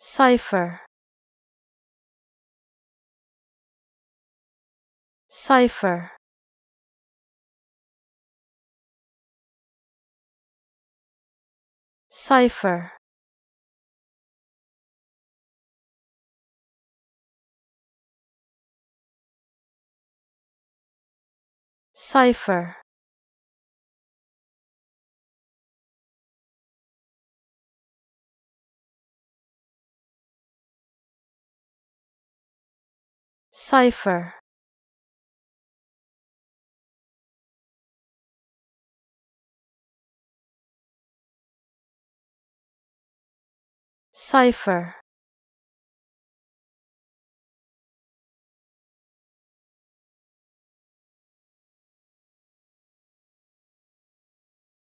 cipher. Cipher. Cipher. Cipher cipher. Cipher